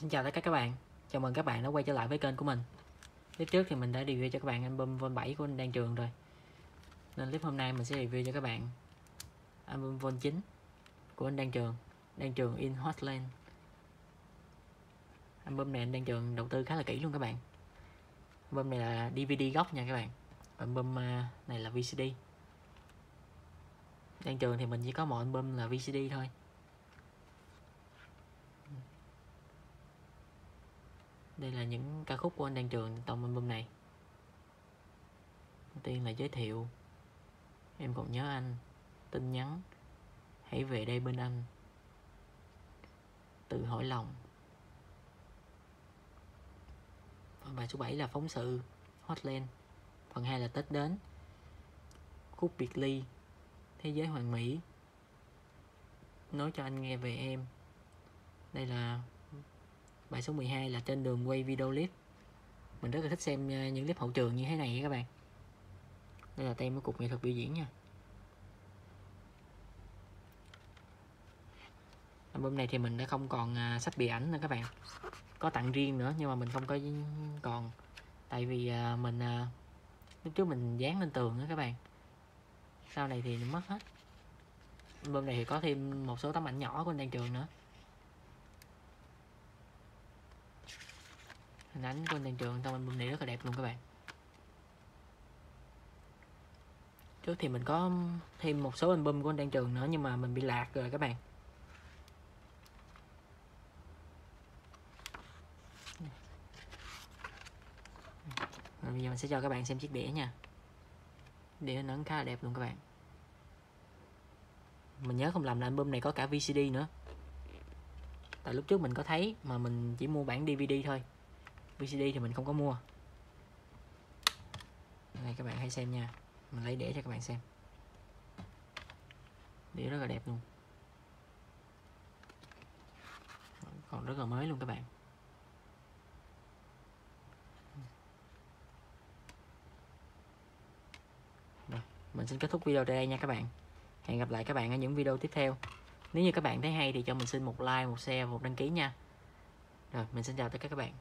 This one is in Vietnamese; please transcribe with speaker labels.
Speaker 1: Xin chào tất cả các bạn. Chào mừng các bạn đã quay trở lại với kênh của mình. Clip trước thì mình đã review cho các bạn album Vol 7 của anh Đan Trường rồi. Nên clip hôm nay mình sẽ review cho các bạn Album Vol 9 của anh Đan Trường Đan Trường in Hotland Album này anh Đan Trường đầu tư khá là kỹ luôn các bạn. Album này là DVD gốc nha các bạn. Album à, này là VCD Đan Trường thì mình chỉ có một album là VCD thôi. Đây là những ca khúc của anh Đan Trường trong album này. Đầu tiên là giới thiệu. Em còn nhớ anh. Tin nhắn. Hãy về đây bên anh. Tự hỏi lòng. Phần bài số 7 là phóng sự. Hotline phần 2 là Tết đến. Khúc biệt ly. Thế giới hoàn mỹ. Nói cho anh nghe về em. Đây là bài số 12 là trên đường quay video clip. Mình rất là thích xem ờ, những clip hậu trường như thế này các bạn. Đây là tem của cục nghệ thuật biểu diễn nha. Album này thì mình đã không còn ờ, sách bìa ảnh nữa các bạn. Có tặng riêng nữa nhưng mà mình không có còn. Tại vì ờ, mình lúc trước mình dán lên tường nữa các bạn. Sau này thì mất hết. Album này thì có thêm một số tấm ảnh nhỏ của anh Đan Trường nữa. Hình ảnh của anh trường trong album này rất là đẹp luôn các bạn. Trước thì mình có thêm một số album của anh Đan Trường nữa, nhưng mà mình bị lạc rồi các bạn. Rồi bây giờ mình sẽ cho các bạn xem chiếc đĩa nha. Đĩa nó khá là đẹp luôn các bạn. Mình nhớ không làm là album này có cả VCD nữa. Tại lúc trước mình có thấy, mà mình chỉ mua bản DVD thôi. VCD thì mình không có mua. Đây các bạn hãy xem nha. Mình lấy để cho các bạn xem. Đĩa rất là đẹp luôn. Còn rất là mới luôn các bạn. Rồi, mình xin kết thúc video tại đây nha các bạn. Hẹn gặp lại các bạn ở những video tiếp theo. Nếu như các bạn thấy hay thì cho mình xin một like một share một đăng ký nha. Rồi mình xin chào tất cả các bạn.